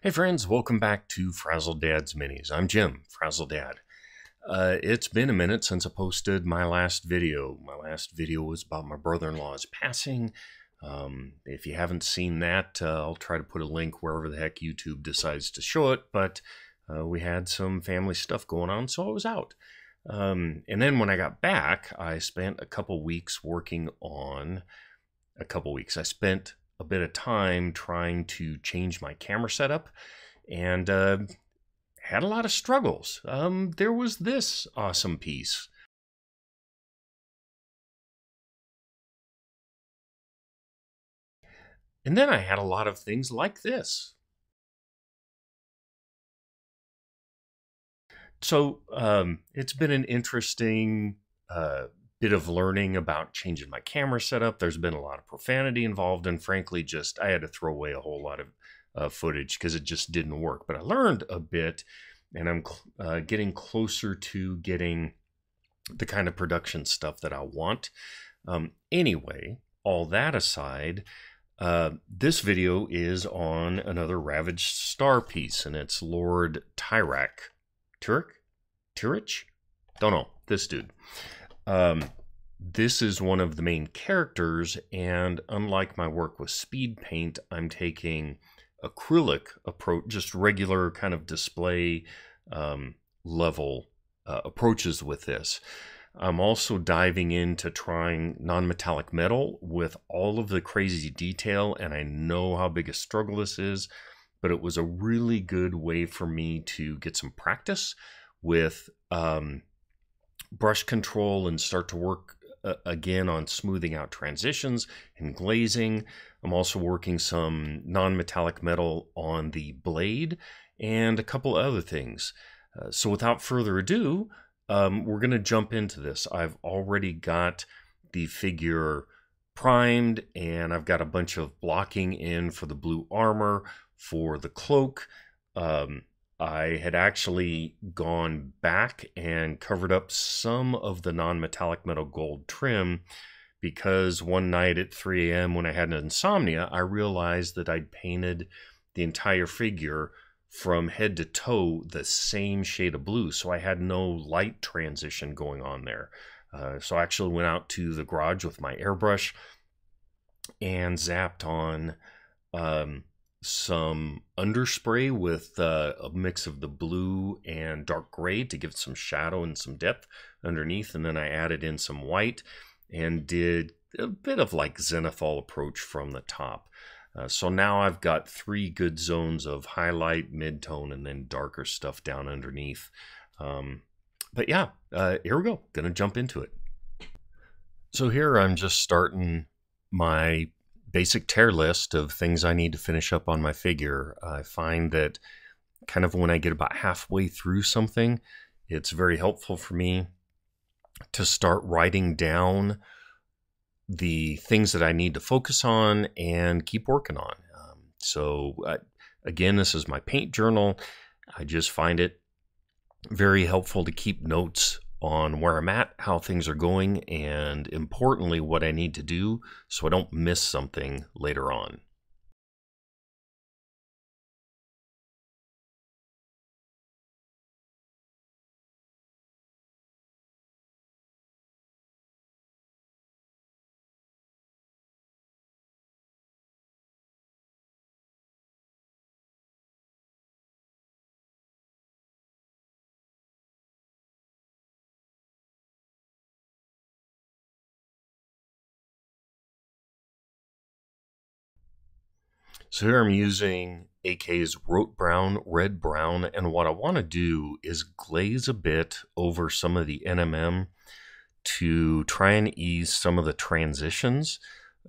Hey friends, welcome back to Frazzled Dad's Minis. I'm Jim, Frazzled Dad. Uh, it's been a minute since I posted my last video. My last video was about my brother-in-law's passing. Um, if you haven't seen that, uh, I'll try to put a link wherever the heck YouTube decides to show it, but uh, we had some family stuff going on, so I was out. Um, and then when I got back, I spent a couple weeks working on a couple weeks. I spent a bit of time trying to change my camera setup and uh, had a lot of struggles. Um, there was this awesome piece. And then I had a lot of things like this. So um, it's been an interesting uh, bit of learning about changing my camera setup. There's been a lot of profanity involved, and frankly, just I had to throw away a whole lot of uh, footage because it just didn't work. But I learned a bit, and I'm uh, getting closer to getting the kind of production stuff that I want. Um, anyway, all that aside, uh, this video is on another Ravaged Star piece, and it's Lord Tyrach. Tyrich? Tyrich? Don't know. This dude. Um, this is one of the main characters, and unlike my work with speed paint, I'm taking acrylic approach, just regular kind of display um, level uh, approaches with this. I'm also diving into trying non-metallic metal with all of the crazy detail, and I know how big a struggle this is, but it was a really good way for me to get some practice with um, brush control and start to work again on smoothing out transitions and glazing. I'm also working some non-metallic metal on the blade and a couple other things. Uh, so without further ado, um, we're going to jump into this. I've already got the figure primed and I've got a bunch of blocking in for the blue armor, for the cloak. Um, I had actually gone back and covered up some of the non-metallic metal gold trim because one night at 3 a.m. when I had an insomnia, I realized that I'd painted the entire figure from head to toe the same shade of blue. So I had no light transition going on there. Uh, so I actually went out to the garage with my airbrush and zapped on um, some underspray with uh, a mix of the blue and dark gray to give some shadow and some depth underneath. And then I added in some white and did a bit of like zenithal approach from the top. Uh, so now I've got three good zones of highlight, mid-tone, and then darker stuff down underneath. Um, but yeah, uh, here we go. Gonna jump into it. So here I'm just starting my basic tear list of things I need to finish up on my figure. I find that kind of when I get about halfway through something, it's very helpful for me to start writing down the things that I need to focus on and keep working on. Um, so, uh, again, this is my paint journal. I just find it very helpful to keep notes on where I'm at, how things are going, and importantly, what I need to do so I don't miss something later on. So here I'm using AK's Rotbraun, Red Brown, and what I want to do is glaze a bit over some of the NMM to try and ease some of the transitions.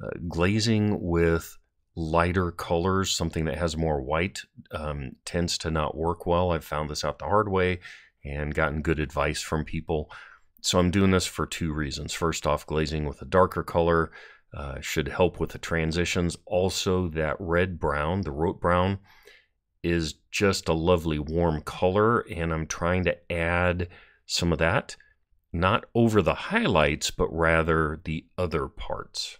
Uh, glazing with lighter colors, something that has more white, um, tends to not work well. I've found this out the hard way and gotten good advice from people. So I'm doing this for two reasons. First off, glazing with a darker color uh, should help with the transitions. Also, that red brown, the Rotbraun, is just a lovely warm color, and I'm trying to add some of that, not over the highlights, but rather the other parts.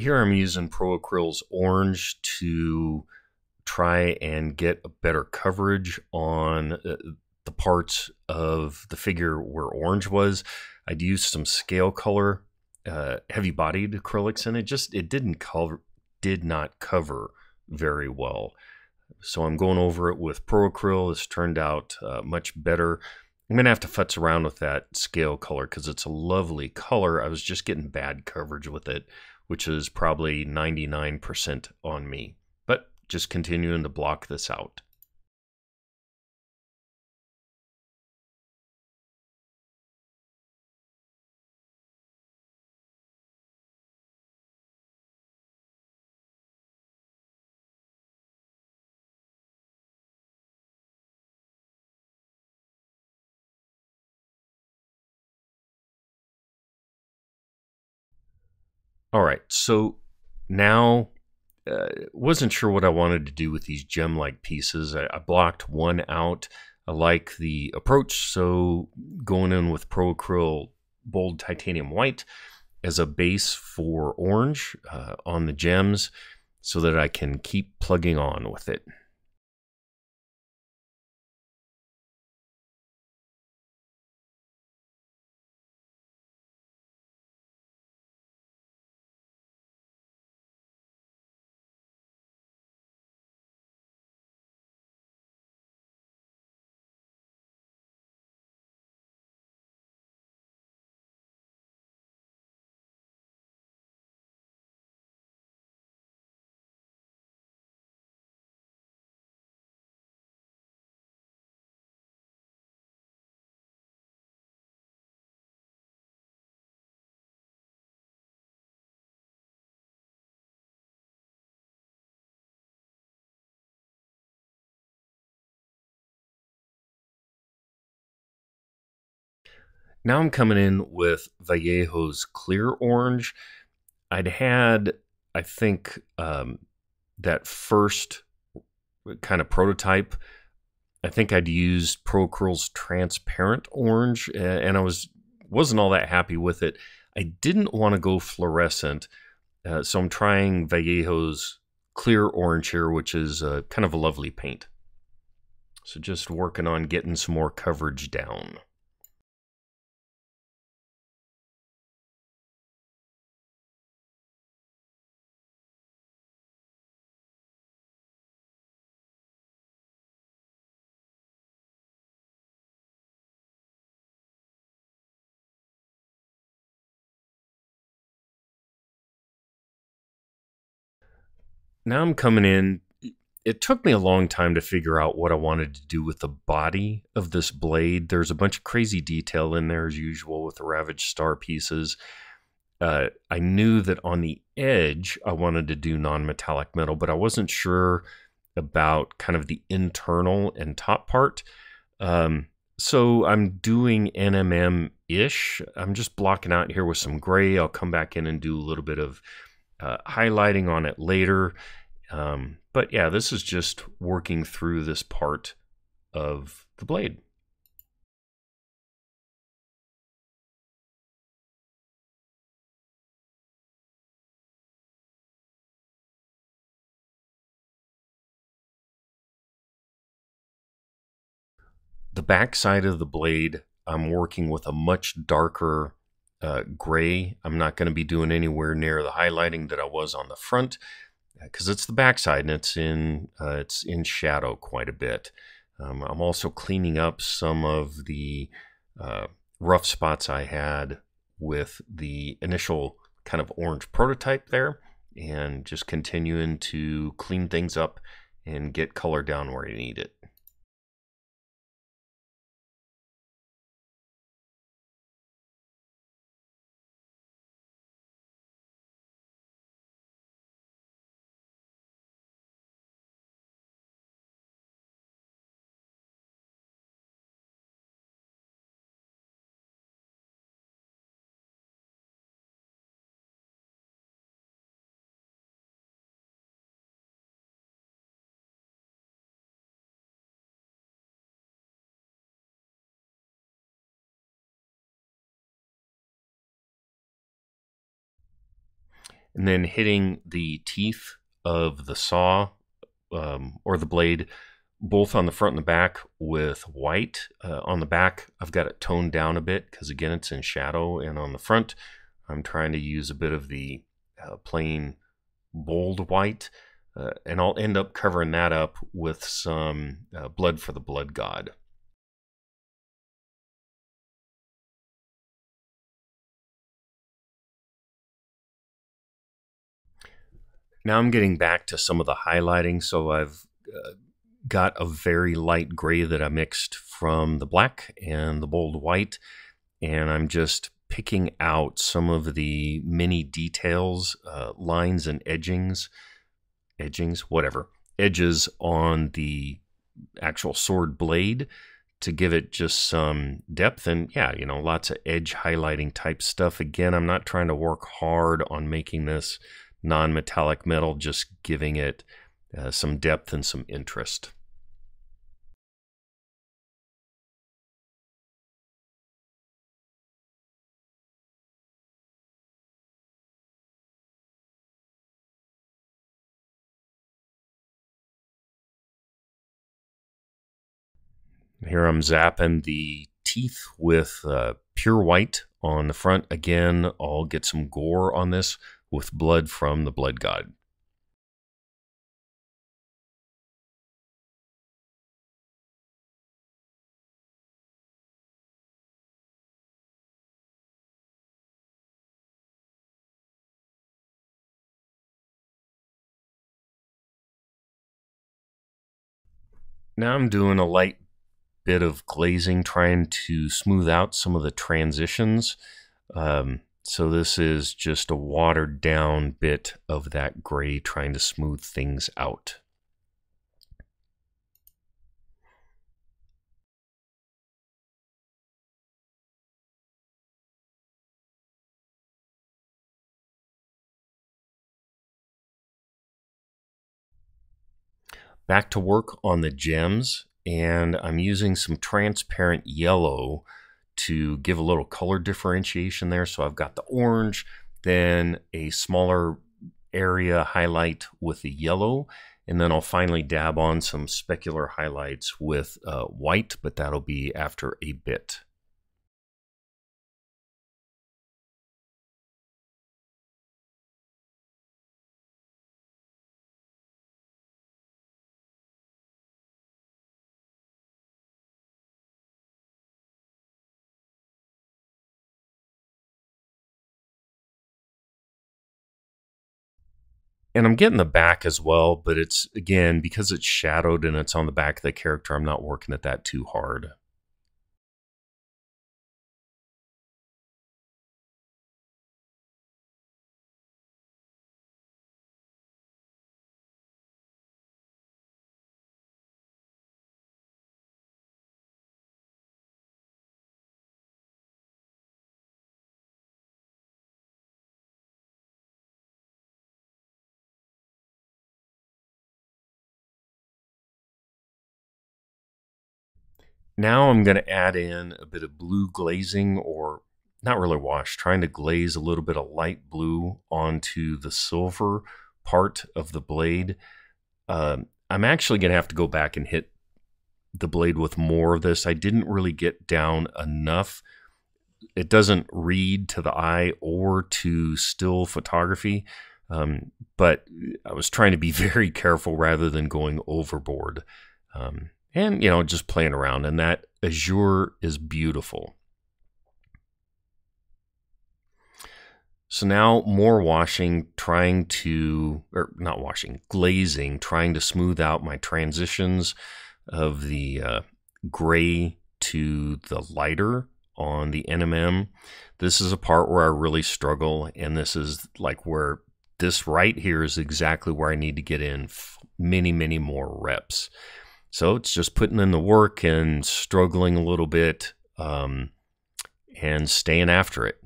Here I'm using Pro Acryls Orange to try and get a better coverage on uh, the parts of the figure where orange was. I'd used some scale color, uh, heavy bodied acrylics and it just it didn't cover did not cover very well. So I'm going over it with Pro Acryl. It's turned out uh, much better. I'm going to have to futz around with that scale color because it's a lovely color. I was just getting bad coverage with it, which is probably 99% on me. But just continuing to block this out. All right, so now uh, wasn't sure what I wanted to do with these gem-like pieces. I, I, blocked one out. I like the approach, so going in with Pro Acryl Bold Titanium White as a base for orange uh, on the gems so that I can keep plugging on with it. Now I'm coming in with Vallejo's Clear Orange. I'd had, I think, um, that first kind of prototype. I think I'd used Pro Acryl's Transparent Orange, and I was wasn't all that happy with it. I didn't want to go fluorescent, uh, so I'm trying Vallejo's Clear Orange here, which is uh, kind of a lovely paint. So just working on getting some more coverage down. Now I'm coming in. It took me a long time to figure out what I wanted to do with the body of this blade. There's a bunch of crazy detail in there, as usual, with the Ravaged Star pieces. Uh, I knew that on the edge, I wanted to do non metallic metal, but I wasn't sure about kind of the internal and top part. Um, so I'm doing NMM ish. I'm just blocking out here with some gray. I'll come back in and do a little bit of uh, highlighting on it later. Um, but yeah, this is just working through this part of the blade. The back side of the blade, I'm working with a much darker uh, gray. I'm not going to be doing anywhere near the highlighting that I was on the front because it's the backside and it's in uh, it's in shadow quite a bit. Um, I'm also cleaning up some of the uh, rough spots I had with the initial kind of orange prototype there and just continuing to clean things up and get color down where you need it. And then hitting the teeth of the saw um, or the blade both on the front and the back with white. Uh, on the back, I've got it toned down a bit because again, it's in shadow. And on the front, I'm trying to use a bit of the uh, plain bold white. Uh, and I'll end up covering that up with some uh, blood for the blood god. Now I'm getting back to some of the highlighting. So I've uh, got a very light gray that I mixed from the black and the bold white. And I'm just picking out some of the many details, uh, lines and edgings, edgings, whatever, edges on the actual sword blade to give it just some depth and yeah, you know, lots of edge highlighting type stuff. Again, I'm not trying to work hard on making this non-metallic metal, just giving it uh, some depth and some interest. Here I'm zapping the teeth with uh, pure white on the front. Again, I'll get some gore on this with blood from the blood god. Now I'm doing a light bit of glazing, trying to smooth out some of the transitions. Um, so this is just a watered down bit of that gray, trying to smooth things out. back to work on the gems and I'm using some transparent yellow to give a little color differentiation there. So I've got the orange, then a smaller area highlight with the yellow, and then I'll finally dab on some specular highlights with uh, white, but that'll be after a bit. And I'm getting the back as well, but it's again because it's shadowed and it's on the back of the character. I'm not working at that too hard. Now I'm going to add in a bit of blue glazing or not really wash, trying to glaze a little bit of light blue onto the silver part of the blade. Uh, I'm actually going to have to go back and hit the blade with more of this. I didn't really get down enough. It doesn't read to the eye or to still photography, um, but I was trying to be very careful rather than going overboard. Um, and you know just playing around and that azure is beautiful. So now more washing trying to or not washing glazing trying to smooth out my transitions of the uh, gray to the lighter on the NMM this is a part where I really struggle and this is like where this right here is exactly where I need to get in many many more reps so it's just putting in the work and struggling a little bit um, and staying after it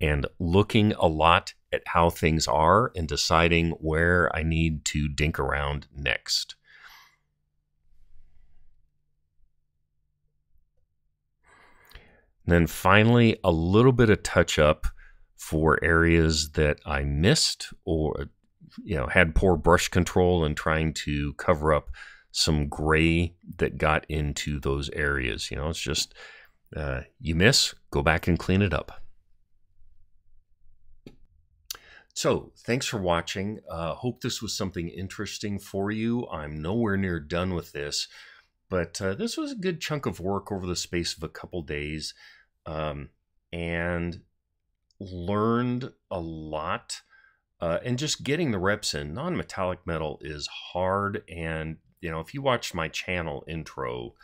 and looking a lot at how things are and deciding where I need to dink around next. Then finally, a little bit of touch up for areas that I missed or you know had poor brush control and trying to cover up some gray that got into those areas. You know, it's just uh, you miss, go back and clean it up. So, thanks for watching. Uh, hope this was something interesting for you. I'm nowhere near done with this, but uh, this was a good chunk of work over the space of a couple days, um, and learned a lot. Uh, and just getting the reps in. Non-metallic metal is hard, and you know if you watch my channel intro,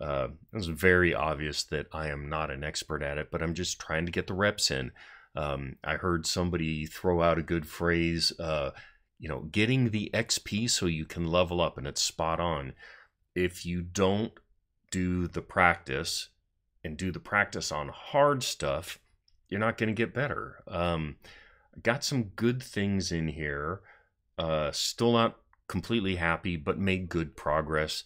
uh, it's very obvious that I am not an expert at it, but I'm just trying to get the reps in. Um, I heard somebody throw out a good phrase, uh, you know, getting the XP so you can level up, and it's spot on. If you don't do the practice and do the practice on hard stuff, you're not going to get better. Um, got some good things in here. Uh, still not completely happy, but made good progress.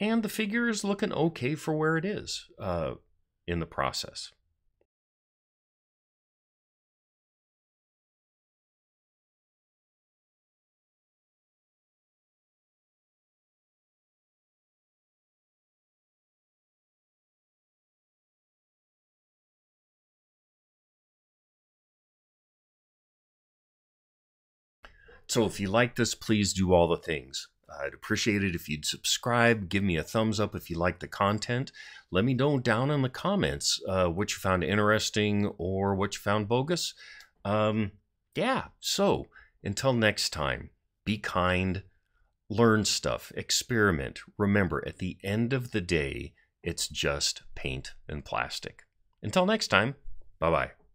And the figure is looking okay for where it is uh, in the process. So if you like this, please do all the things. I'd appreciate it if you'd subscribe, give me a thumbs up if you like the content. Let me know down in the comments uh, what you found interesting or what you found bogus. Um, yeah, so until next time, be kind, learn stuff, experiment. Remember, at the end of the day, it's just paint and plastic. Until next time, bye bye.